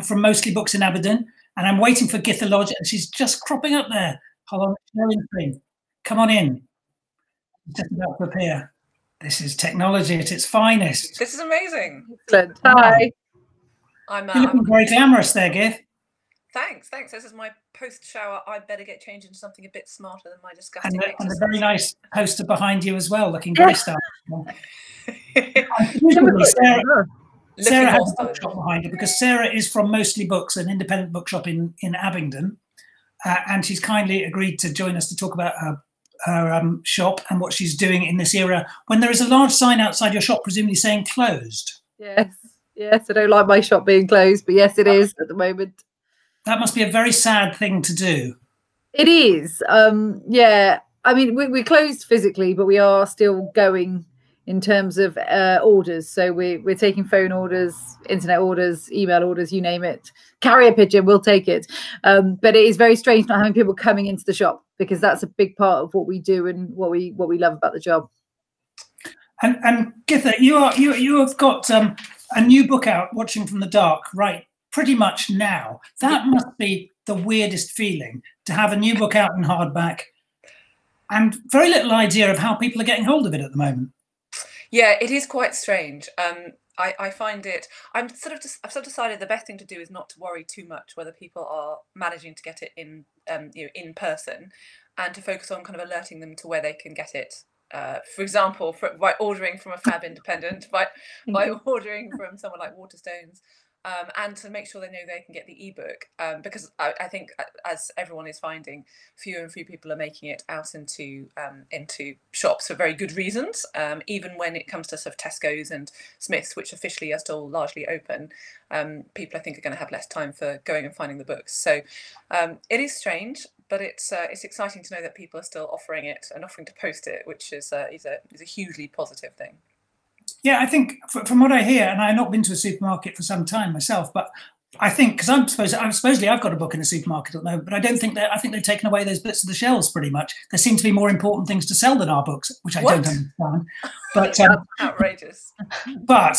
from Mostly Books in Abingdon, and I'm waiting for Gytha Lodge, and she's just cropping up there. Hold on, come on in. Just about to appear. This is technology at its finest. This is amazing. Excellent. Hi. I'm, uh, You're looking I'm very glamorous there, Gith. Thanks, thanks. This is my post shower. I'd better get changed into something a bit smarter than my disgusting And, a- and a very nice poster behind you as well, looking very stylish. Usually Sarah, has a bookshop behind her because Sarah is from Mostly Books, an independent bookshop in in Abingdon, uh, and she's kindly agreed to join us to talk about her her um, shop and what she's doing in this era when there is a large sign outside your shop, presumably saying closed. Yes. Yes. I don't like my shop being closed, but yes, it is at the moment. That must be a very sad thing to do. It is. Um, yeah. I mean, we, we're closed physically, but we are still going in terms of uh, orders. So we're, we're taking phone orders, internet orders, email orders, you name it. Carrier pigeon, we'll take it. Um, but it is very strange not having people coming into the shop because that's a big part of what we do and what we what we love about the job. And and Gytha, you are you you have got um, a new book out, Watching from the Dark, right? Pretty much now. That must be the weirdest feeling to have a new book out in hardback, and very little idea of how people are getting hold of it at the moment. Yeah, it is quite strange. Um, I, I find it. I'm sort of. Just, I've sort of decided the best thing to do is not to worry too much whether people are managing to get it in, um, you know, in person, and to focus on kind of alerting them to where they can get it. Uh, for example, for, by ordering from a Fab Independent, by by ordering from someone like Waterstones, um, and to make sure they know they can get the ebook. Um, because I, I think, uh, as everyone is finding, fewer and fewer people are making it out into um, into shops for very good reasons. Um, even when it comes to sort of Tesco's and Smiths, which officially are still largely open, um, people I think are going to have less time for going and finding the books. So um, it is strange, but it's uh, it's exciting to know that people are still offering it and offering to post it, which is uh, is a is a hugely positive thing. Yeah, I think from what I hear, and I've not been to a supermarket for some time myself, but I think because I'm supposed, I'm supposedly I've got a book in a supermarket at the moment, but I don't think that I think they've taken away those bits of the shelves pretty much. There seem to be more important things to sell than our books, which I What? don't understand. But um, Outrageous. but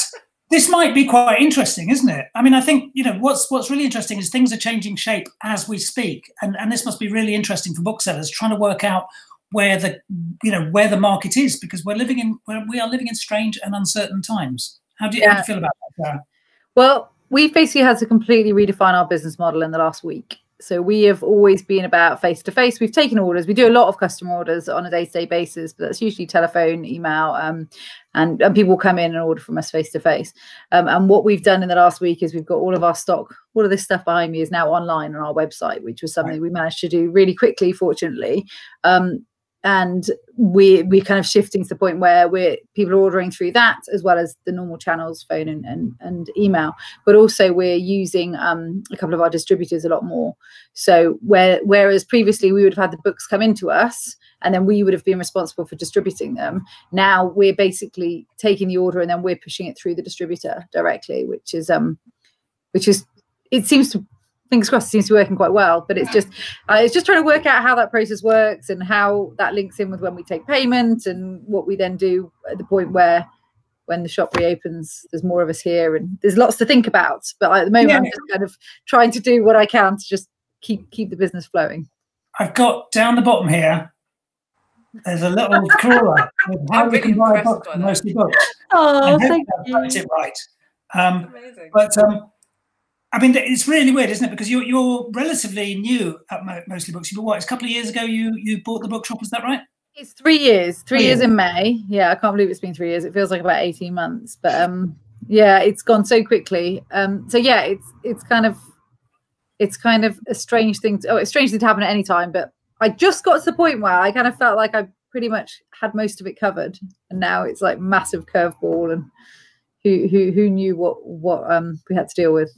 this might be quite interesting, isn't it? I mean, I think you know what's what's really interesting is things are changing shape as we speak, and and this must be really interesting for booksellers trying to work out where the you know where the market is because we're living in we're, we are living in strange and uncertain times. How do you, how do you feel about that? Sarah? Well, we've basically had to completely redefine our business model in the last week. So we have always been about face to face. We've taken orders. We do a lot of customer orders on a day to day basis, but that's usually telephone, email, um, and and people come in and order from us face to face. Um, And what we've done in the last week is we've got all of our stock. All of this stuff behind me is now online on our website, which was something we managed to do really quickly, fortunately. Um, and we we're kind of shifting to the point where we're people are ordering through that as well as the normal channels, phone and and, and email but also we're using um, a couple of our distributors a lot more. So where whereas previously we would have had the books come into us and then we would have been responsible for distributing them, now we're basically taking the order and then we're pushing it through the distributor directly, which is um which is it seems to fingers crossed it seems to be working quite well but it's just uh, it's just trying to work out how that process works and how that links in with when we take payment and what we then do at the point where when the shop reopens, there's more of us here, and there's lots to think about. But at the moment, I'm just kind of trying to do what I can to just keep keep the business flowing. I've got down the bottom here. There's a little crawler with how I'm you really can buy impressed books, by that. mostly books. Oh, I hope thank I've got it right. Um, Amazing. But um, I mean, it's really weird, isn't it? Because you're you're relatively new at Mo- Mostly Books. You bought what? It's a couple of years ago. You you bought the bookshop. Is that right? It's three years. Three Three years years. in May. Yeah, I can't believe it's been three years. It feels like about eighteen months, but um, yeah, it's gone so quickly. Um, so yeah, it's it's kind of it's kind of a strange thing. To, oh, it's strange thing to happen at any time. But I just got to the point where I kind of felt like I pretty much had most of it covered, and now it's like massive curveball, and who who who knew what what um we had to deal with.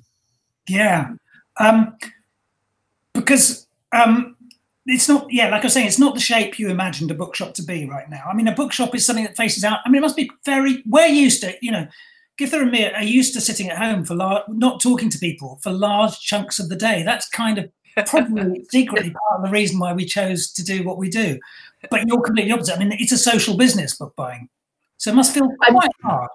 Yeah. Um, because um, it's not. Yeah, like I was saying, it's not the shape you imagined a bookshop to be right now. I mean, a bookshop is something that faces out. I mean, it must be very. We're used to. You know, Githa and me are used to sitting at home for lar- not talking to people for large chunks of the day. That's kind of probably secretly part of the reason why we chose to do what we do. But you're completely opposite. I mean, it's a social business, book buying, so it must feel I'm- quite hard.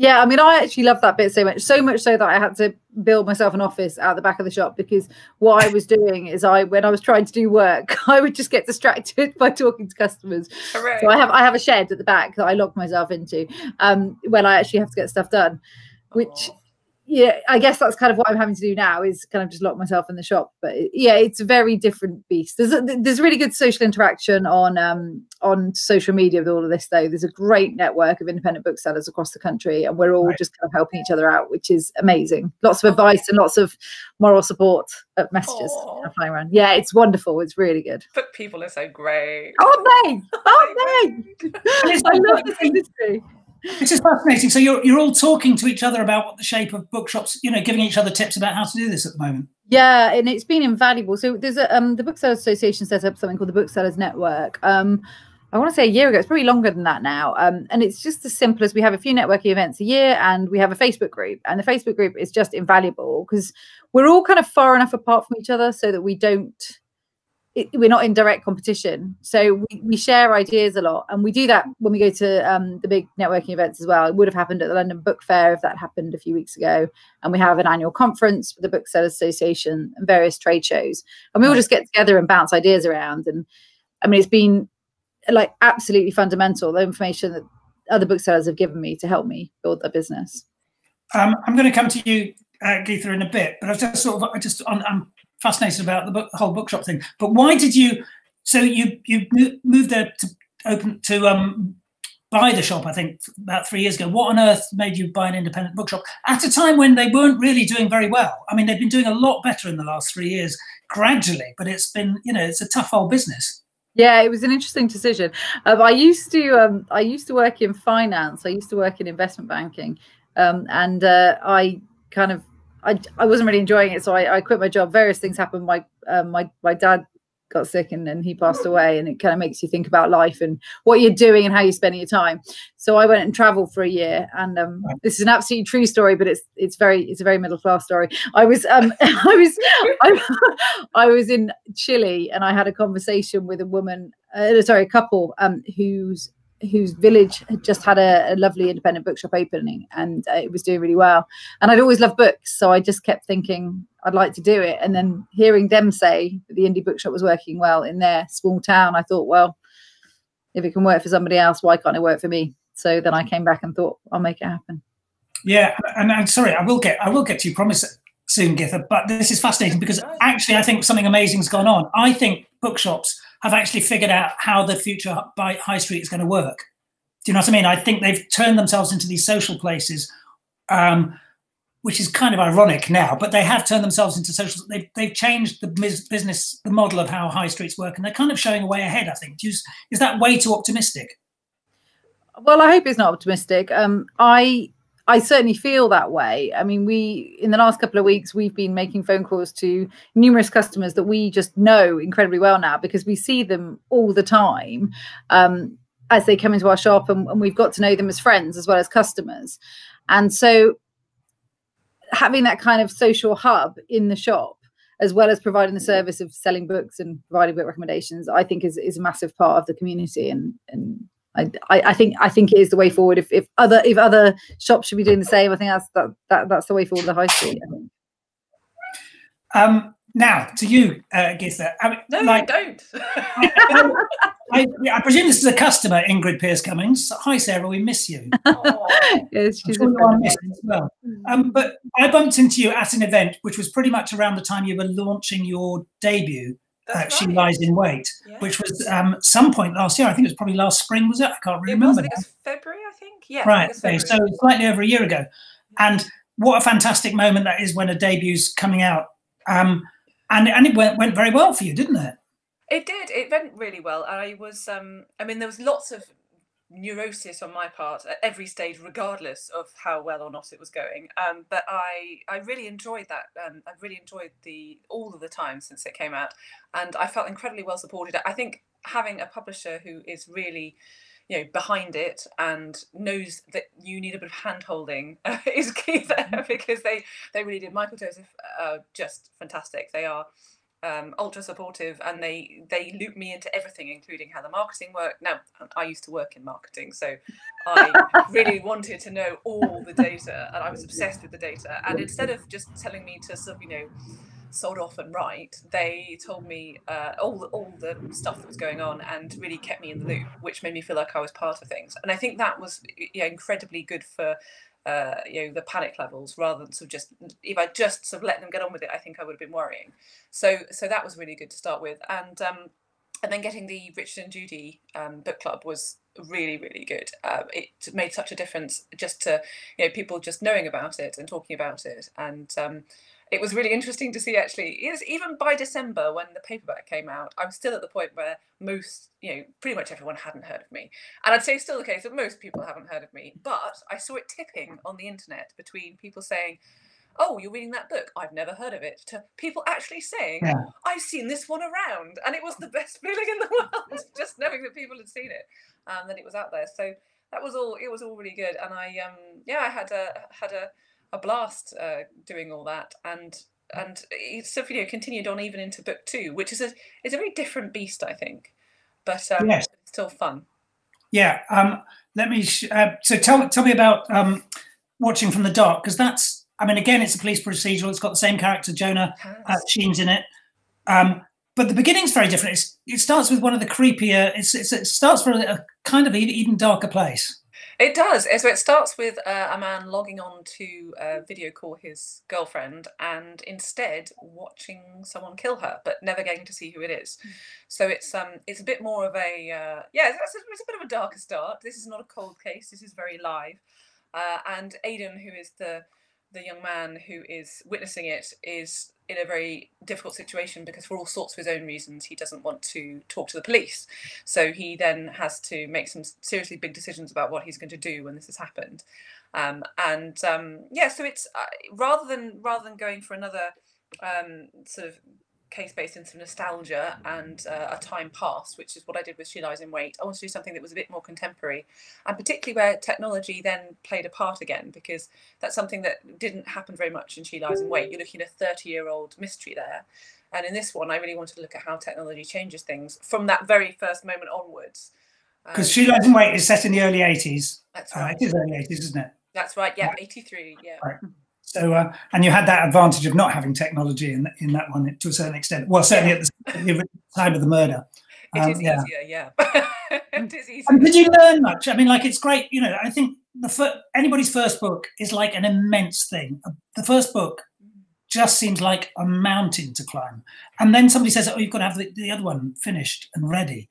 Yeah, I mean, I actually love that bit so much, so much so that I had to build myself an office out the back of the shop because what I was doing is I, when I was trying to do work, I would just get distracted by talking to customers. So I have I have a shed at the back that I lock myself into um, when I actually have to get stuff done, which yeah, I guess that's kind of what I'm having to do now is kind of just lock myself in the shop. But yeah, it's a very different beast. There's a, there's really good social interaction on um, on social media with all of this though. There's a great network of independent booksellers across the country, and we're all right. just kind of helping each other out, which is amazing. Lots of advice and lots of moral support messages flying around. Yeah, it's wonderful. It's really good. But people are so great. Aren't they? Aren't they? I love this industry. This is fascinating. So you're you're all talking to each other about what the shape of bookshops, you know, giving each other tips about how to do this at the moment. Yeah, and it's been invaluable. So there's a um the Booksellers Association set up something called the Booksellers Network. Um I want to say a year ago. It's probably longer than that now. Um, and it's just as simple as we have a few networking events a year and we have a Facebook group. And the Facebook group is just invaluable because we're all kind of far enough apart from each other so that we don't it, we're not in direct competition. So we, we share ideas a lot. And we do that when we go to um, the big networking events as well. It would have happened at the London Book Fair if that happened a few weeks ago. And we have an annual conference with the Booksellers Association and various trade shows. And we all just get together and bounce ideas around. And I mean, it's been like absolutely fundamental, the information that other booksellers have given me to help me build their business. Um, I'm going to come to you, uh, Gytha, in a bit, but I've just sort of, I just, I'm, I'm fascinated about the, book, whole bookshop thing. But why did you? So you you moved there to open to um, buy the shop. I think about three years ago. What on earth made you buy an independent bookshop at a time when they weren't really doing very well? I mean, they've been doing a lot better in the last three years, gradually, but it's been you know it's a tough old business. Yeah, it was an interesting decision. Um, I used to um, I used to work in finance. I used to work in investment banking, um, and uh, I kind of I, I wasn't really enjoying it, so I, I quit my job. Various things happened. My um, my my dad got sick and then he passed away, and it kind of makes you think about life and what you're doing and how you're spending your time. So I went and travelled for a year, and um, this is an absolutely true story, but it's it's very it's a very middle class story. I was um I was I, I was in Chile, and I had a conversation with a woman, uh, sorry, a couple um whose whose village had just had a, a lovely independent bookshop opening and uh, it was doing really well. And I'd always loved books, so I just kept thinking I'd like to do it. And then hearing them say the indie bookshop was working well in their small town, I thought, well, if it can work for somebody else, why can't it work for me? So then I came back and thought I'll make it happen. Yeah, and I'm sorry, I will get I will get to you promise soon, Gytha, But this is fascinating because actually I think something amazing's gone on. I think bookshops have actually figured out how the future by high street is going to work. Do you know what I mean? I think they've turned themselves into these social places, um, which is kind of ironic now, but they have turned themselves into social. They've, they've changed the business, the model of how high streets work, and they're kind of showing a way ahead. I think. Is, is that way too optimistic? Well, I hope it's not optimistic. Um, I I certainly feel that way. I mean, we in the last couple of weeks we've been making phone calls to numerous customers that we just know incredibly well now because we see them all the time um, as they come into our shop, and, and we've got to know them as friends as well as customers. And so, having that kind of social hub in the shop as well as providing the service of selling books and providing book recommendations, I think is, is a massive part of the community and and I, I, think I think it is the way forward. If, if other if other shops should be doing the same, I think that's that, that that's the way forward. The high street. Um, now to you, uh, Gytha. I mean, no, like, don't. I, I, presume this is a customer, Ingrid Pierce Cummings. Hi, Sarah, we miss you. yes, she's sure a as well. Um, but I bumped into you at an event, which was pretty much around the time you were launching your debut uh, She Lies in Wait, yeah. which was um, some point last year. I think it was probably last spring, was it? I can't really it remember. Was, it was February, I think. Yeah. Right. Okay. So slightly over a year ago. And what a fantastic moment that is when a debut's coming out. Um, and, and it went, went very well for you, didn't it? It did. It went really well. I was, um, I mean, there was lots of neurosis on my part at every stage, regardless of how well or not it was going. Um, but I I really enjoyed that. Um, I really enjoyed the all of the time since it came out, and I felt incredibly well supported. I think having a publisher who is really you know behind it and knows that you need a bit of hand holding uh, is key there because they they really did michael joseph uh, just fantastic they are um, ultra supportive, and they they loop me into everything, including how the marketing worked. Now, I used to work in marketing, so I really wanted to know all the data, and I was obsessed with the data. And instead of just telling me to sort of you know sod off and write, they told me uh, all the, all the stuff that was going on and really kept me in the loop, which made me feel like I was part of things. And I think that was yeah, incredibly good for uh, you know the panic levels rather than sort of just if I just sort of let them get on with it, I think I would have been worrying. So so that was really good to start with, and um, and then getting the Richard and Judy um, book club was really really good. Uh, it made such a difference just to you know people just knowing about it and talking about it, and um, it was really interesting to see actually. Is even by december when the paperback came out i was still at the point where most you know pretty much everyone hadn't heard of me. And i'd say still the case that most people haven't heard of me but i saw it tipping on the internet between people saying oh you're reading that book? I've never heard of it to people actually saying yeah. i've seen this one around and it was the best feeling in the world just knowing that people had seen it and that it was out there. So that was all it was all really good. And i um yeah i had a had a a blast uh, doing all that, and and it's sort you know continued on even into book two, which is a is a very different beast, I think, but um, yes. still fun. Yeah. Um, let me. Sh- uh, so tell tell me about um, watching from the dark because that's. I mean, again, it's a police procedural. It's got the same character, Jonah uh, Sheens in it. Um, but the beginning's very different. It's, it starts with one of the creepier. It's, it's it starts from a kind of even darker place. It does. So it starts with uh, a man logging on to uh, video call his girlfriend and instead watching someone kill her, but never getting to see who it is. Mm. So it's um it's a bit more of a uh, yeah it's a, it's a bit of a darker start. This is not a cold case. This is very live, uh, and Aidan, who is the the young man who is witnessing it, is in a very difficult situation because for all sorts of his own reasons he doesn't want to talk to the police. So he then has to make some seriously big decisions about what he's going to do when this has happened. Um, and um, yeah so it's uh, rather than rather than going for another um, sort of case based in some nostalgia and uh, a time past, which is what I did with She Lies in Wait. I wanted to do something that was a bit more contemporary, and particularly where technology then played a part again, because that's something that didn't happen very much in She Lies in Wait. You're looking at a 30 year old mystery there. And in this one, I really wanted to look at how technology changes things from that very first moment onwards. Because um, She Lies in Wait is set in the early 80s. That's right. Uh, it is early 80s, isn't it? That's right. Yeah, 83. Yeah. Right. So, uh, and you had that advantage of not having technology in in that one to a certain extent. Well, certainly yeah. at the, time of the murder. It um, is yeah. easier, yeah. it is easier. And did you learn much? I mean, like it's great. You know, I think the fir- anybody's first book is like an immense thing. Uh, the first book just seems like a mountain to climb, and then somebody says, "Oh, you've got to have the, the other one finished and ready,"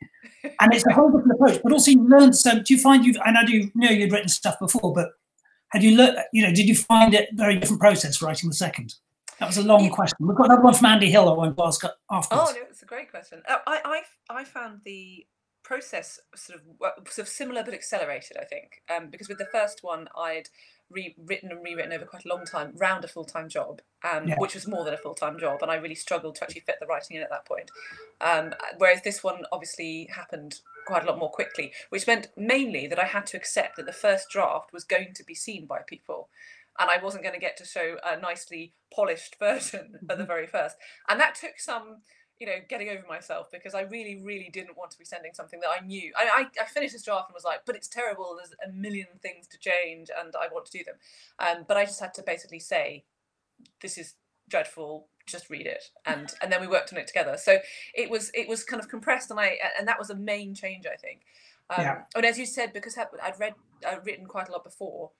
and it's a whole different approach. But also, you learn. So, do you find you've? And I do know you'd written stuff before, but had you looked, you know, did you find it very different process writing the second? That was a long yeah. question. We've got another one from Andy Hill I want to ask afterwards. Oh, no, it's a great question. Uh, I, I, I found the process sort of sort of similar but accelerated, I think, um, because with the first one I'd rewritten and rewritten over quite a long time, round a full time job, um, yeah. which was more than a full time job, and I really struggled to actually fit the writing in at that point. Um, whereas this one obviously happened quite a lot more quickly, which meant mainly that I had to accept that the first draft was going to be seen by people. And I wasn't going to get to show a nicely polished version at the mm-hmm. very first. And that took some, you know, getting over myself because I really, really didn't want to be sending something that I knew. I, I, I finished this draft and was like, but it's terrible. There's a million things to change and I want to do them. Um, but I just had to basically say, this is dreadful just read it and and then we worked on it together so it was it was kind of compressed and i and that was a main change i think um, yeah. and as you said because i'd read i'd written quite a lot before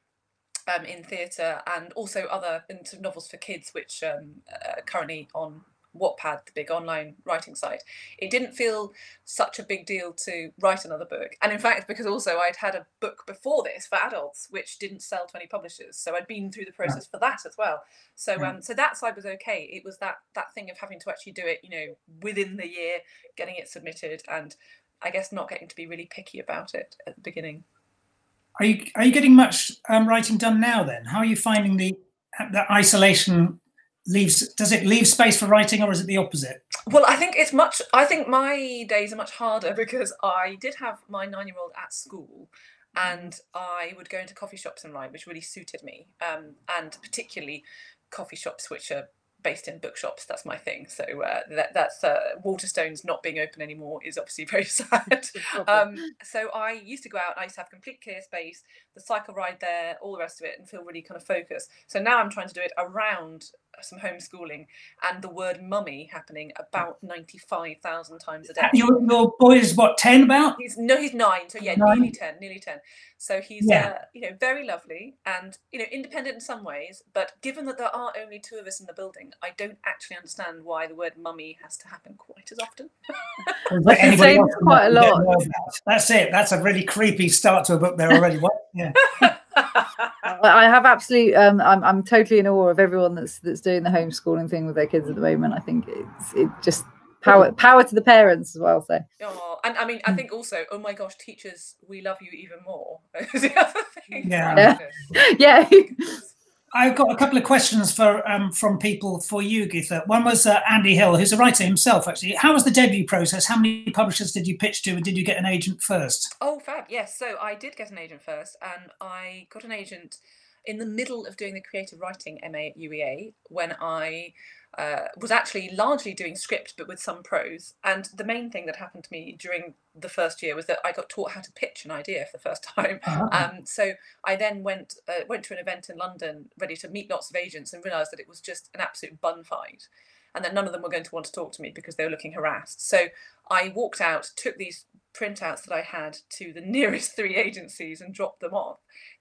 um, in theatre and also other novels for kids which um, are currently on Wattpad, the big online writing site, it didn't feel such a big deal to write another book. And in fact, because also I'd had a book before this for adults, which didn't sell to any publishers, so I'd been through the process for that as well. So, um, so that side was okay. It was that that thing of having to actually do it, you know, within the year, getting it submitted, and I guess not getting to be really picky about it at the beginning. Are you are you getting much um, writing done now? Then, how are you finding the the isolation leaves does it leave space for writing or is it the opposite well i think it's much i think my days are much harder because i did have my nine year old at school and i would go into coffee shops and write which really suited me um, and particularly coffee shops which are based in bookshops. That's my thing. So uh, that, that's uh, Waterstones not being open anymore is obviously very sad. um, so I used to go out. I used to have complete clear space, the cycle ride there, all the rest of it, and feel really kind of focused. So now I'm trying to do it around some homeschooling and the word mummy happening about 95,000 times a day. Your, your boy is what, 10 about? He's no, he's nine. So yeah, nine. nearly 10, nearly 10. So he's, yeah. uh, you know, very lovely and, you know, independent in some ways. But given that there are only two of us in the building, I don't actually understand why the word mummy has to happen quite as often. quite a lot. That's it. That's a really creepy start to a book there already. What? Yeah. I have absolutely. Um, I'm I'm totally in awe of everyone that's that's doing the homeschooling thing with their kids at the moment. I think it's it just power power to the parents as well. So. Oh, and I mean, I think also, oh my gosh, teachers, we love you even more. the other thing. Yeah. Yeah. yeah. I've got a couple of questions for um, from people for you, Gytha. One was uh, Andy Hill, who's a writer himself, actually. How was the debut process? How many publishers did you pitch to, and did you get an agent first? Oh, fab! Yes, so I did get an agent first, and I got an agent in the middle of doing the creative writing MA at UEA when I uh, was actually largely doing script but with some prose. And the main thing that happened to me during the first year was that I got taught how to pitch an idea for the first time. Uh-huh. Um, so I then went uh, went to an event in London, ready to meet lots of agents, and realised that it was just an absolute bun fight, and that none of them were going to want to talk to me because they were looking harassed. So I walked out, took these printouts that I had to the nearest three agencies, and dropped them off,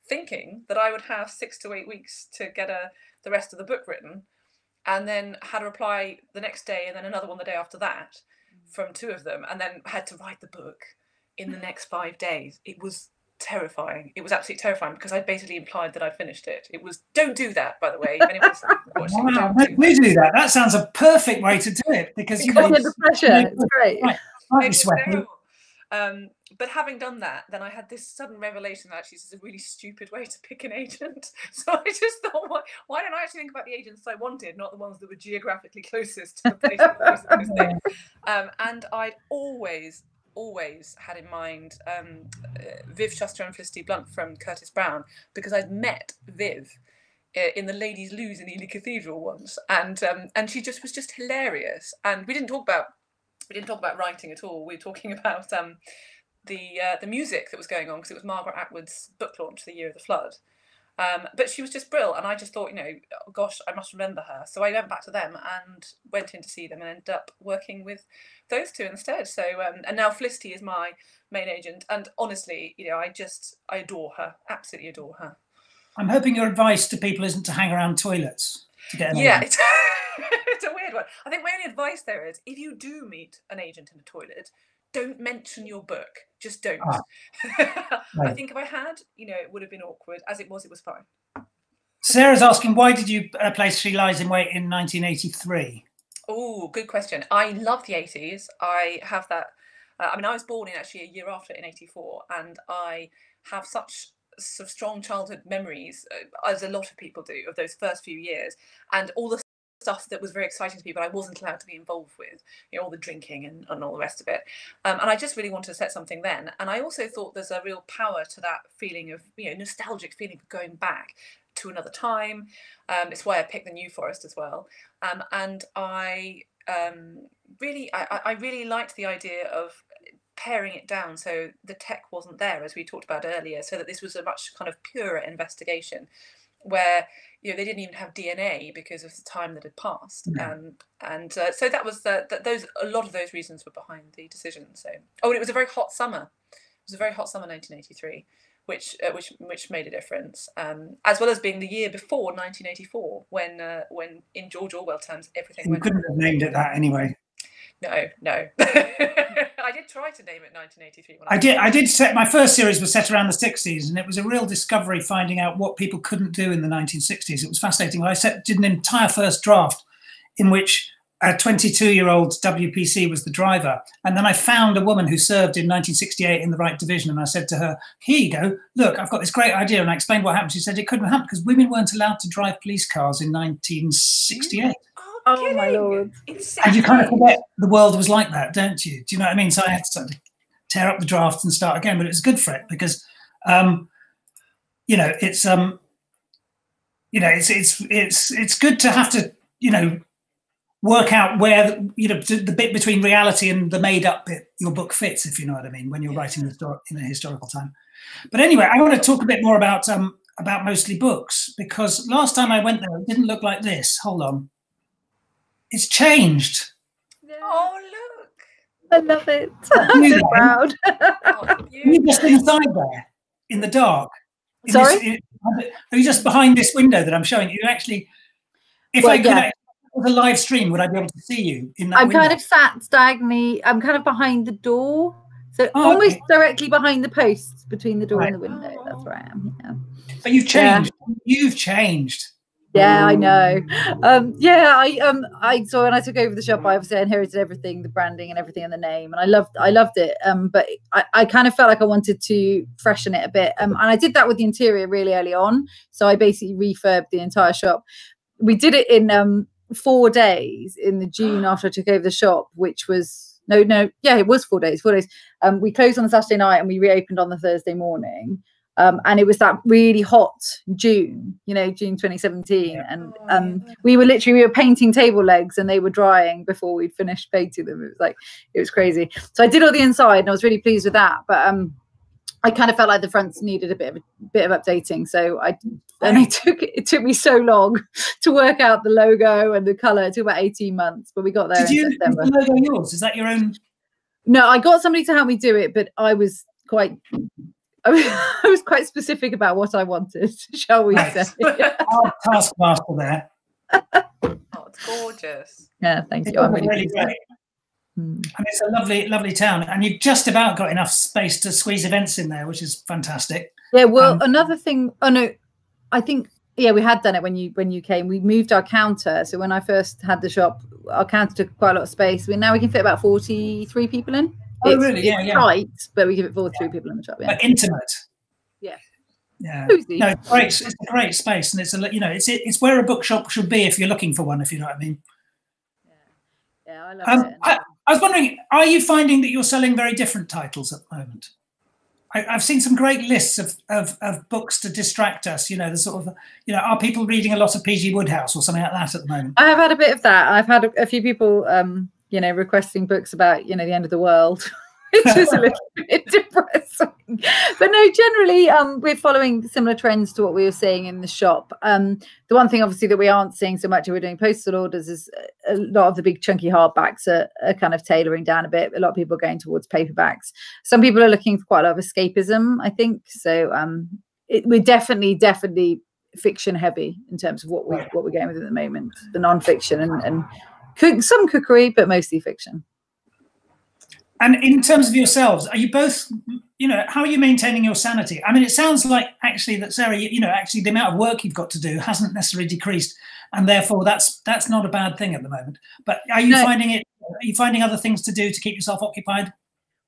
thinking that I would have six to eight weeks to get a, the rest of the book written and then had a reply the next day and then another one the day after that mm. from two of them and then had to write the book in the next five days. It was terrifying. It was absolutely terrifying because i basically implied that i'd finished it. It was don't do that by the way wow, do we do that. that? Sounds a perfect way to do it because you know, the pressure it's great. Right. It um, but having done that, then I had this sudden revelation that actually this is a really stupid way to pick an agent. So I just thought, why, why don't I actually think about the agents I wanted, not the ones that were geographically closest to the place I was um, And I'd always, always had in mind um, uh, Viv Schuster and Felicity Blunt from Curtis Brown because I'd met Viv uh, in the ladies' loos in Ely Cathedral once, and um, and she just was just hilarious. And we didn't talk about we didn't talk about writing at all. We were talking about um, the uh, the music that was going on because it was Margaret Atwood's book launch, The Year of the Flood. Um, but she was just brilliant, and I just thought, you know, oh gosh, I must remember her. So I went back to them and went in to see them, and ended up working with those two instead. So um, and now Felicity is my main agent, and honestly, you know, I just I adore her, absolutely adore her. I'm hoping your advice to people isn't to hang around toilets to get. An yeah, it's, a weird one. I think my only advice there is if you do meet an agent in a toilet, don't mention your book. Just don't. Ah, right. I think if I had, you know, it would have been awkward. As it was, it was fine. Sarah's asking, why did you uh, place She Lies in Wait in 1983? Oh, good question. I love the 80s. I have that. Uh, I mean, I was born in actually a year after in 84, and I have such sort of strong childhood memories, uh, as a lot of people do, of those first few years, and all the stuff that was very exciting to me, but I wasn't allowed to be involved with, you know, all the drinking and, and all the rest of it. Um, and I just really wanted to set something then. And I also thought there's a real power to that feeling of, you know, nostalgic feeling of going back to another time. Um, it's why I picked the New Forest as well. Um, and I um, really, I, I really liked the idea of paring it down so the tech wasn't there as we talked about earlier so that this was a much kind of purer investigation where you know they didn't even have DNA because of the time that had passed, yeah. and and uh, so that was the, the, those a lot of those reasons were behind the decision. So oh, and it was a very hot summer. It was a very hot summer, 1983, which uh, which which made a difference, um, as well as being the year before 1984, when uh, when in George Orwell terms everything. You couldn't have named it that anyway. No, no. Did try to name it 1983. I, I did. I did set my first series was set around the 60s, and it was a real discovery finding out what people couldn't do in the 1960s. It was fascinating. I set, did an entire first draft in which a 22 year old WPC was the driver. And then I found a woman who served in 1968 in the right division. And I said to her, Here you go. Look, I've got this great idea. And I explained what happened. She said it couldn't happen because women weren't allowed to drive police cars in 1968. Oh my lord! And you kind of forget the world was like that, don't you? Do you know what I mean? So I had to sort of tear up the draft and start again, but it was good for it because, um, you know, it's um, you know, it's it's it's it's good to have to you know work out where the, you know the bit between reality and the made up bit your book fits, if you know what I mean, when you're writing the story in a historical time. But anyway, I want to talk a bit more about um, about mostly books because last time I went there, it didn't look like this. Hold on, it's changed. Oh look! I love it. I'm so proud. oh, you just inside there in the dark. In Sorry, this, in, are you just behind this window that I'm showing you? Actually, if well, I could. Yeah. a live stream, would I be able to see you in that? I'm window? kind of sat diagonally. I'm kind of behind the door, so oh, almost okay. directly behind the posts between the door right. and the window. That's where I am. Yeah. But you've changed. Yeah. You've changed. Yeah, I know. Um, yeah, I um, I so when I took over the shop, I obviously inherited everything, the branding and everything and the name, and I loved, I loved it. Um, but I, I kind of felt like I wanted to freshen it a bit, um, and I did that with the interior really early on. So I basically refurbed the entire shop. We did it in um four days in the June after I took over the shop, which was no, no, yeah, it was four days, four days. Um, we closed on the Saturday night and we reopened on the Thursday morning. Um, and it was that really hot June, you know, June 2017, and um, we were literally we were painting table legs, and they were drying before we'd finished painting them. It was like it was crazy. So I did all the inside, and I was really pleased with that. But um, I kind of felt like the fronts needed a bit of a bit of updating. So I and it took it took me so long to work out the logo and the color. It took about 18 months, but we got there Did you, September. Is the logo yours? Is that your own? No, I got somebody to help me do it, but I was quite I was quite specific about what I wanted, shall we say? taskmaster there. oh, it's gorgeous. Yeah, thank you. I'm really, really great. Hmm. And it's a lovely, lovely town, and you've just about got enough space to squeeze events in there, which is fantastic. Yeah. Well, um, another thing. Oh no, I think yeah, we had done it when you when you came. We moved our counter. So when I first had the shop, our counter took quite a lot of space. We now we can fit about forty three people in. Oh, it's, really? Yeah, yeah. Tight, but we give it forward yeah. three people in the shop. Yeah. But intimate. Yeah. Yeah. Cozy. No, it's great. It's a great space, and it's a you know it's it's where a bookshop should be if you're looking for one. If you know what I mean. Yeah. Yeah, I love um, it. I, I was wondering, are you finding that you're selling very different titles at the moment? I, have seen some great lists of, of, of, books to distract us. You know, the sort of, you know, are people reading a lot of P.G. Wodehouse or something like that at the moment? I have had a bit of that. I've had a, a few people um, you know, requesting books about, you know, the end of the world. which is a little bit depressing. But no, generally, um, we're following similar trends to what we were seeing in the shop. Um, the one thing, obviously, that we aren't seeing so much, we're doing postal orders, is a lot of the big chunky hardbacks are, are kind of tailoring down a bit. A lot of people are going towards paperbacks. Some people are looking for quite a lot of escapism, I think. So um, it, we're definitely, definitely fiction heavy in terms of what we what we're going with at the moment, the non-fiction and, and cook, some cookery, but mostly fiction. And in terms of yourselves, are you both, you know, how are you maintaining your sanity? I mean, it sounds like actually that Sarah, you, you know, actually the amount of work you've got to do hasn't necessarily decreased, and therefore that's that's not a bad thing at the moment. But are you no. finding it? Are you finding other things to do to keep yourself occupied?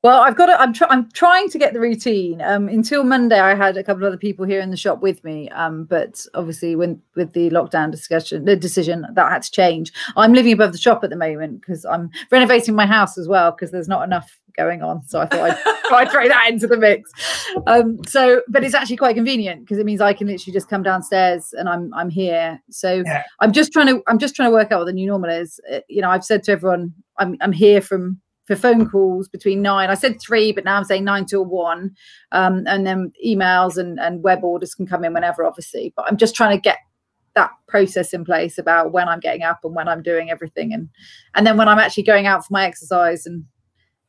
Well, I've got. To, I'm. Tr- I'm trying to get the routine. Um, until Monday, I had a couple of other people here in the shop with me. Um, but obviously, when with the lockdown discussion, the decision that had to change. I'm living above the shop at the moment because I'm renovating my house as well because there's not enough going on. So I thought I'd, I'd throw that into the mix. Um, so, but it's actually quite convenient because it means I can literally just come downstairs and I'm I'm here. So yeah. I'm just trying to I'm just trying to work out what the new normal is. Uh, you know, I've said to everyone I'm I'm here from for phone calls between nine. I said three, but now I'm saying nine till one. Um, and then emails and, and web orders can come in whenever, obviously. But I'm just trying to get that process in place about when I'm getting up and when I'm doing everything, and and then when I'm actually going out for my exercise and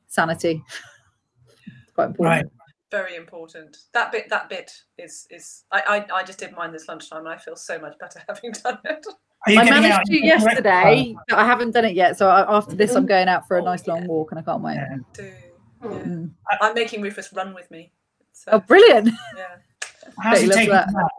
sanity. it's quite important. Right. Very important. That bit. That bit is is. I, I I just did mine this lunchtime, and I feel so much better having done it. I managed to yesterday, but I haven't done it yet. So after this, I'm going out for a nice long walk, and I can't wait. Yeah. Yeah. Mm. I'm making Rufus run with me. So, oh, brilliant! Yeah. How's he taking that? that?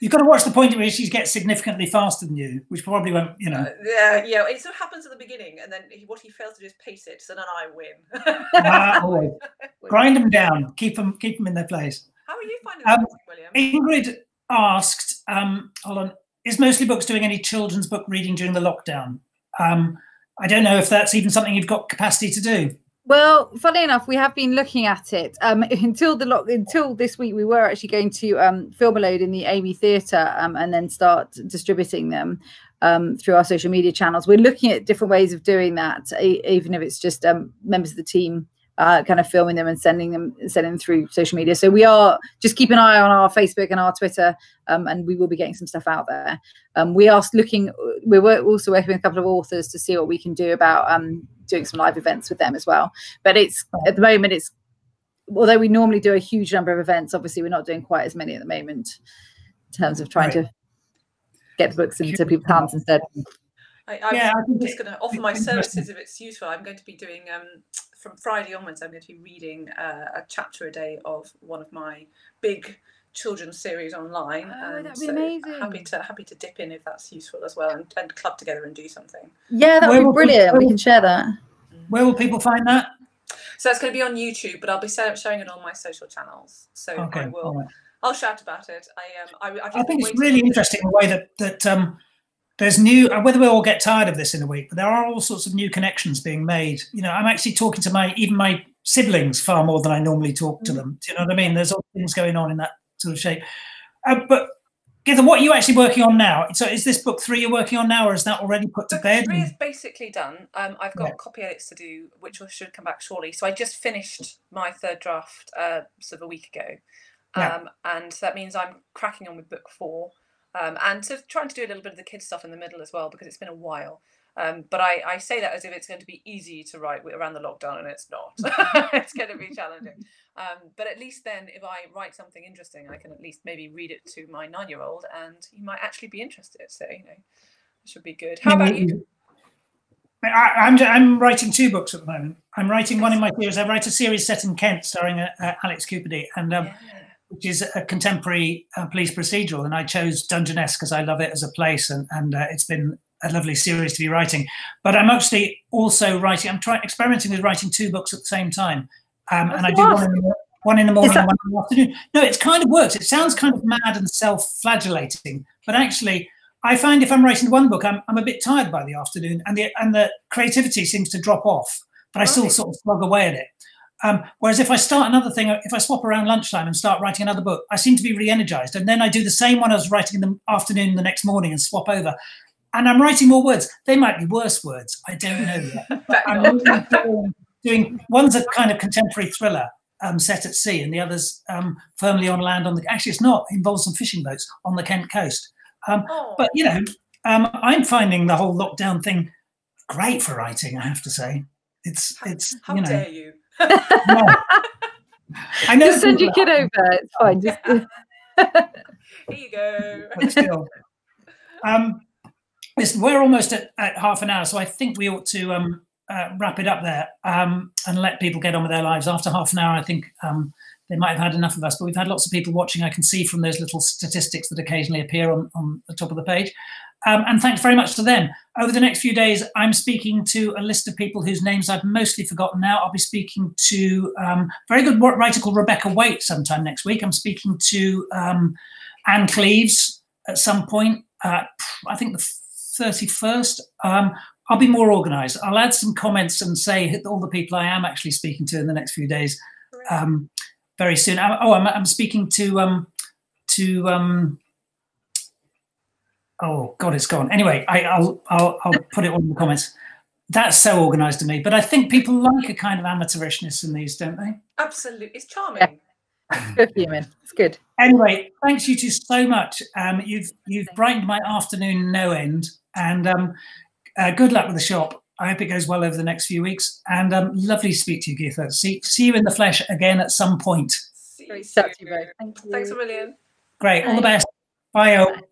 You've got to watch the point at which she gets significantly faster than you, which probably won't, you know. Uh, yeah, yeah. It sort of happens at the beginning, and then he, what he fails to do is pace it, so then I win. ah, Grind them down. Keep them, keep them in their place. How are you finding um, William? Ingrid asked, um, hold on, is Mostly Books doing any children's book reading during the lockdown? Um, I don't know if that's even something you've got capacity to do. Well, funny enough, we have been looking at it um, until the lock until this week. We were actually going to um, film a load in the Amey Theatre um, and then start distributing them um, through our social media channels. We're looking at different ways of doing that, even if it's just um, members of the team uh, kind of filming them and sending them sending them through social media. So we are just keep an eye on our Facebook and our Twitter, um, and we will be getting some stuff out there. Um, we are looking. We're also working with a couple of authors to see what we can do about um, doing some live events with them as well. But it's at the moment it's although we normally do a huge number of events, obviously we're not doing quite as many at the moment in terms of trying right. to get the books into people's hands instead. I, I'm yeah, just going to offer my services if it's useful. I'm going to be doing um, from Friday onwards. I'm going to be reading uh, a chapter a day of one of my big children's series online. Oh, and that'd be so amazing. Happy to happy to dip in if that's useful as well, and, and club together and do something. Yeah, that would be brilliant. we can share that. Where will people find that? So it's going to be on YouTube, but I'll be showing it on my social channels. So okay, I will. Right. I'll shout about it. I um, I, I think it's really interesting the way that that um, there's new uh, whether we all get tired of this in a week but there are all sorts of new connections being made you know i'm actually talking to my even my siblings far more than i normally talk to mm. them do you know what i mean there's all things going on in that sort of shape uh, but Gytha, what are you actually working on now? So is this book three you're working on now, or is that already put to book bed? Three is basically done. Um, I've got yeah. copy edits to do, which should come back shortly. So I just finished my third draft uh, sort of a week ago, um, yeah. and that means I'm cracking on with book four. Um, and to trying to do a little bit of the kids stuff in the middle as well because it's been a while. Um, but I, I say that as if it's going to be easy to write around the lockdown, and it's not. it's going to be challenging. Um, but at least then, if I write something interesting, I can at least maybe read it to my nine-year-old, and he might actually be interested. So you know, it should be good. How about you? I, am I'm, I'm writing two books at the moment. I'm writing one in my series. I write a series set in Kent, starring uh, uh Alex Cupidi, and um, yeah which is a contemporary uh, police procedural. And I chose Dungeness because I love it as a place, and, and uh, it's been a lovely series to be writing. But I'm actually also writing. I'm trying experimenting with writing two books at the same time, um, and I do one in, the, one in the morning, that- one in the afternoon. No, it's kind of works. It sounds kind of mad and self-flagellating, but actually. I find if I'm writing one book, I'm, I'm a bit tired by the afternoon, and the and the creativity seems to drop off. But I still sort of slog away at it. Um, whereas if I start another thing, if I swap around lunchtime and start writing another book, I seem to be re-energized. And then I do the same one I was writing in the afternoon the next morning and swap over. And I'm writing more words. They might be worse words. I don't know doing, doing, one's a kind of contemporary thriller um, set at sea, and the other's um, firmly on land. On the actually, it's not. It involves some fishing boats on the Kent coast. Um, oh. But you know, um, I'm finding the whole lockdown thing great for writing. I have to say, it's it's. How you know, dare you? I know. Just send your kid over. It's fine. Just here you go. still, um, listen, we're almost at, at, half an hour, so I think we ought to um, uh, wrap it up there um, and let people get on with their lives. After half an hour, I think um, they might have had enough of us, but we've had lots of people watching. I can see from those little statistics that occasionally appear on, on the top of the page. Um, and thanks very much to them. Over the next few days, I'm speaking to a list of people whose names I've mostly forgotten now. I'll be speaking to um, very good writer called Rebecca Waite sometime next week. I'm speaking to um, Ann Cleeves at some point. Uh, I think the 31st. Um, I'll be more organised. I'll add some comments and say all the people I am actually speaking to in the next few days um, very soon. Oh, I'm, I'm speaking to um, to oh god, it's gone. Anyway, I, will I'll I'll put it on the comments. That's so organised to me, but I think people like a kind of amateurishness in these, don't they? Absolutely, it's charming. Yeah. Good human. It's good. Anyway, thanks you two so much. Um, you've you've brightened my afternoon no end, and um, uh, good luck with the shop. I hope it goes well over the next few weeks. And um, lovely to speak to you, Gytha. See see you in the flesh again at some point. See you, Thank you. Thanks a million. Great. All the best. Bye.